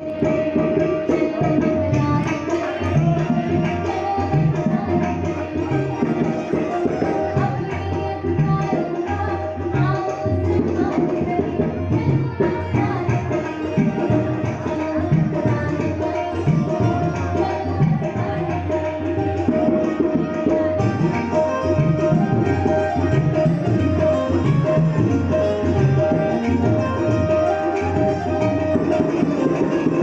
you